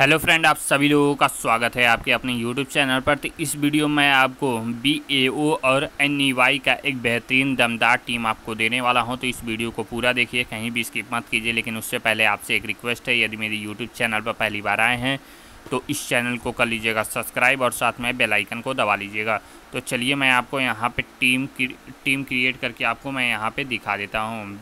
Hello friend, आप सभी लोगों का स्वागत है आपके अपने यूट्यूब चैनल पर। तो इस वीडियो में आपको बी ए ओ और एन ई वाई का एक बेहतरीन, दमदार टीम आपको देने वाला हूँ। तो इस वीडियो को पूरा देखिए, कहीं भी स्किप मत कीजिए, लेकिन उससे पहले आपसे एक रिक्वेस्ट है, यदि मेरे यूट्यूब चैनल पर पहली बार आए हैं तो इस चैनल को कर लीजिएगा सब्सक्राइब और साथ में बेलाइकन को दबा लीजिएगा। तो चलिए मैं आपको यहाँ पर टीम टीम क्रिएट करके आपको मैं यहाँ पर दिखा देता हूँ।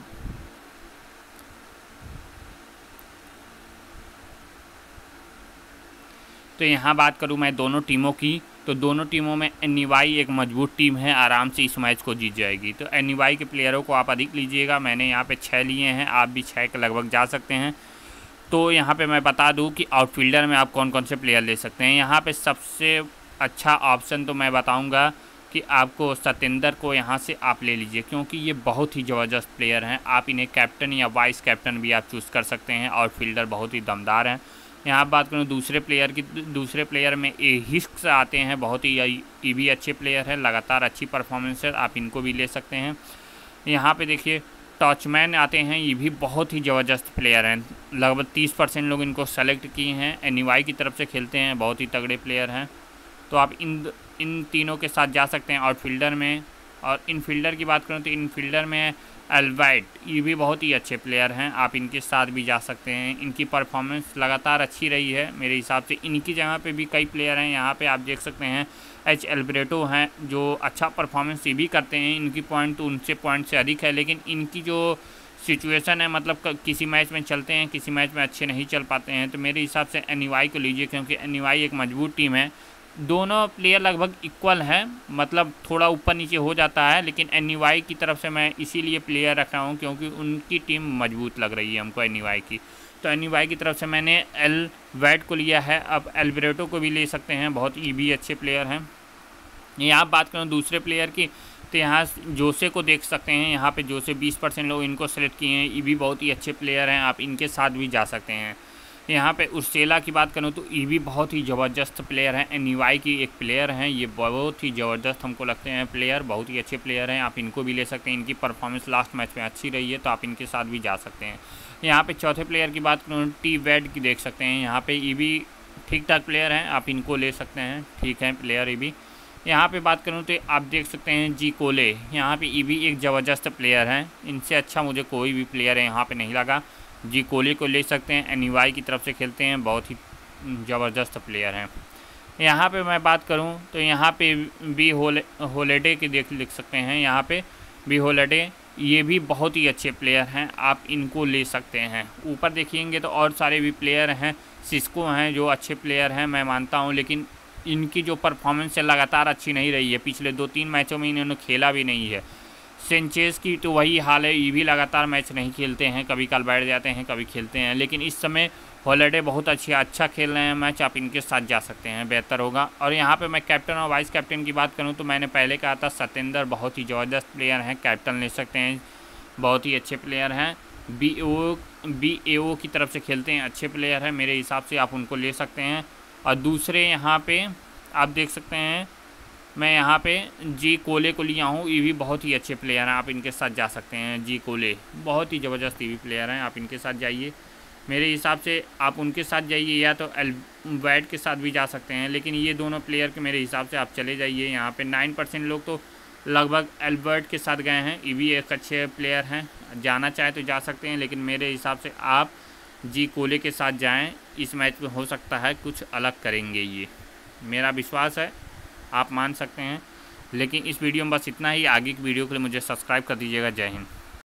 तो यहाँ बात करूँ मैं दोनों टीमों की तो दोनों टीमों में एन एक मज़बूत टीम है, आराम से इस मैच को जीत जाएगी। तो एन के प्लेयरों को आप अधिक लीजिएगा, मैंने यहाँ पे छः लिए हैं, आप भी छः के लगभग जा सकते हैं। तो यहाँ पे मैं बता दूँ कि आउटफील्डर में आप कौन कौन से प्लेयर ले सकते हैं। यहाँ पे सबसे अच्छा ऑप्शन तो मैं बताऊँगा कि आपको सतेंद्र को यहाँ से आप ले लीजिए, क्योंकि ये बहुत ही ज़बरदस्त प्लेयर हैं। आप इन्हें कैप्टन या वाइस कैप्टन भी आप चूज़ कर सकते हैं। आउटफील्डर बहुत ही दमदार हैं। यहाँ बात करूँ दूसरे प्लेयर की, दूसरे प्लेयर में ए हिस्क आते हैं, बहुत ही ये भी अच्छे प्लेयर हैं, लगातार अच्छी परफॉर्मेंस है, आप इनको भी ले सकते हैं। यहाँ पे देखिए टॉचमैन आते हैं, ये भी बहुत ही ज़बरदस्त प्लेयर हैं। लगभग तीस परसेंट लोग इनको सेलेक्ट किए हैं एन की तरफ़ से खेलते हैं, बहुत ही तगड़े प्लेयर हैं। तो आप इन इन तीनों के साथ जा सकते हैं आउटफील्डर में। और इन फील्डर की बात करूँ तो इन फील्डर में एलवाइट ये भी बहुत ही अच्छे प्लेयर हैं। आप इनके साथ भी जा सकते हैं। इनकी परफॉर्मेंस लगातार अच्छी रही है। मेरे हिसाब से इनकी जगह पे भी कई प्लेयर हैं। यहाँ पे आप देख सकते हैं एच एल्ब्रेटो हैं, जो अच्छा परफॉर्मेंस ये भी करते हैं। इनकी पॉइंट तो उनसे पॉइंट से अधिक है, लेकिन इनकी जो सिचुएशन है मतलब किसी मैच में चलते हैं, किसी मैच में अच्छे नहीं चल पाते हैं। तो मेरे हिसाब से एन को लीजिए, क्योंकि एन एक मज़बूत टीम है। दोनों प्लेयर लगभग इक्वल हैं मतलब थोड़ा ऊपर नीचे हो जाता है, लेकिन एन की तरफ़ से मैं इसीलिए प्लेयर रख रहा हूँ, क्योंकि उनकी टीम मज़बूत लग रही है हमको एन की। तो एन की तरफ़ से मैंने एल वैट को लिया है, अब एल्ब्रेटो को भी ले सकते हैं, बहुत ई भी अच्छे प्लेयर हैं। यहाँ बात करूँ दूसरे प्लेयर की तो यहाँ जोसे को देख सकते हैं, यहाँ पे जोसे 20 परसेंट लोग इनको सेलेक्ट किए हैं, ये भी बहुत ही अच्छे प्लेयर हैं, आप इनके साथ भी जा सकते हैं। यहाँ पे उर्सेला की बात करूँ तो ये भी बहुत ही ज़बरदस्त प्लेयर हैं। एन की एक प्लेयर हैं। ये बहुत ही ज़बरदस्त हमको लगते हैं प्लेयर बहुत ही अच्छे प्लेयर हैं। आप इनको भी ले सकते हैं। इनकी परफॉर्मेंस लास्ट मैच में अच्छी रही है तो आप इनके साथ भी जा सकते हैं। यहाँ पे चौथे प्लेयर की बात करूँ टी वेड की देख सकते हैं। यहाँ पर ये भी ठीक ठाक प्लेयर हैं। आप इनको ले सकते हैं। ठीक है प्लेयर ये भी। यहाँ पे बात करूँ तो आप देख सकते हैं जी कोले। यहाँ पे ये भी एक ज़बरदस्त प्लेयर हैं। इनसे अच्छा मुझे कोई भी प्लेयर है यहाँ पे नहीं लगा। जी, कोहली को ले सकते हैं एन की तरफ़ से खेलते हैं, बहुत ही ज़बरदस्त प्लेयर हैं। यहाँ पे मैं बात करूँ तो यहाँ पे बी होले होलेडे की देख, लिख सकते हैं, यहाँ पे बी होलेडे ये भी बहुत ही अच्छे प्लेयर हैं, आप इनको ले सकते हैं। ऊपर देखेंगे तो और सारे भी प्लेयर हैं, सिस्को हैं, जो अच्छे प्लेयर हैं, मैं मानता हूँ, लेकिन इनकी जो परफॉर्मेंस है, लगातार अच्छी नहीं रही है, पिछले दो तीन मैचों में इन्होंने खेला भी नहीं है। सेंचेज की तो वही हाल है, ये भी लगातार मैच नहीं खेलते हैं कभी कल बैठ जाते हैं, कभी खेलते हैं, लेकिन इस समय हॉलीडे बहुत अच्छी अच्छा खेल रहे हैं मैच, आप इनके साथ जा सकते हैं, बेहतर होगा। और यहाँ पे मैं कैप्टन और वाइस कैप्टन की बात करूँ तो मैंने पहले कहा था सत्येंद्र बहुत ही ज़बरदस्त प्लेयर हैं कैप्टन ले सकते हैं, बहुत ही अच्छे प्लेयर हैं। बी ओ बी ए ओ की तरफ़ से खेलते हैं, अच्छे प्लेयर हैं, मेरे हिसाब से आप उनको ले सकते हैं। और दूसरे यहाँ पर आप देख सकते हैं मैं यहाँ पे जी कोले को लिया हूँ। ये भी बहुत ही अच्छे प्लेयर हैं। आप इनके साथ जा सकते हैं जी कोले। बहुत ही ज़बरदस्त ये भी प्लेयर हैं। आप इनके साथ जाइए। मेरे हिसाब से आप उनके साथ जाइए या तो एल एल्बर्ट के साथ भी जा सकते हैं। लेकिन ये दोनों प्लेयर के मेरे हिसाब से आप चले जाइए यहाँ पे। नाइन परसेंट लोग तो लगभग एल्बर्ट के साथ गए हैं। ये भी एक अच्छे प्लेयर हैं। जाना चाहे तो जा सकते हैं। लेकिन मेरे हिसाब से आप जी कोले के साथ जाएँ। इस मैच में हो सकता है कुछ अलग करेंगे ये। मेरा विश्वास है आप मान सकते हैं। लेकिन इस वीडियो में बस इतना ही। आगे की वीडियो के लिए मुझे सब्सक्राइब कर दीजिएगा। जय हिंद।